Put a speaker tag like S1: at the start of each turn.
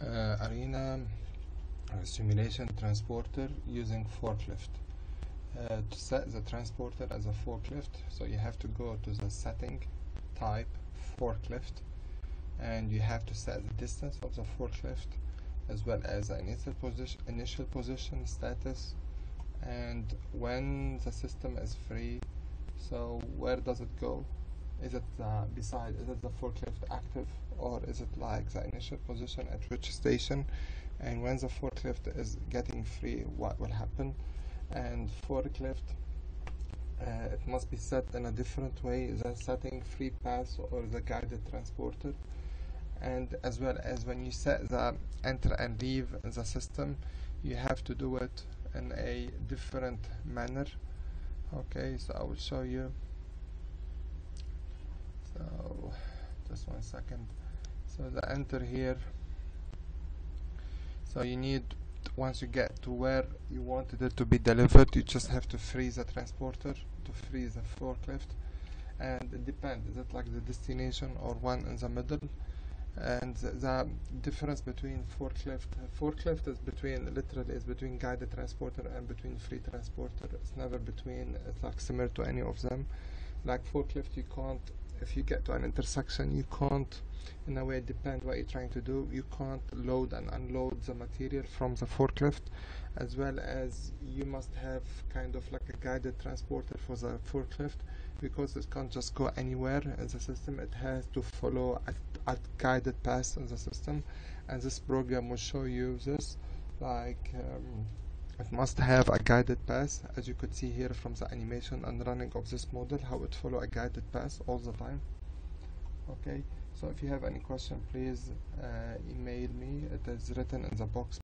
S1: uh, arena uh, simulation transporter using forklift. Uh, to set the transporter as a forklift, so you have to go to the setting type forklift and you have to set the distance of the forklift as well as the initial position, initial position status and when the system is free so where does it go is it uh, beside is it the forklift active or is it like the initial position at which station? And when the forklift is getting free what will happen? And forklift uh, it must be set in a different way than setting free path or the guided transporter and as well as when you set the enter and leave the system you have to do it in a different manner. Okay so I will show you so just one second. So the enter here. So you need once you get to where you wanted it to be delivered you just have to freeze the transporter to freeze the forklift. And it depends is it like the destination or one in the middle? And the, the difference between forklift forklift is between literally is between guided transporter and between free transporter. It's never between it's like similar to any of them. Like forklift you can't if you get to an intersection you can't in a way it depends what you're trying to do. You can't load and unload the material from the forklift as well as you must have kind of like a guided transporter for the forklift because it can't just go anywhere in the system. It has to follow a, a guided path in the system. And this program will show you this like um, it must have a guided path as you could see here from the animation and running of this model how it follow a guided path all the time. Okay so if you have any question please uh, email me. It is written in the box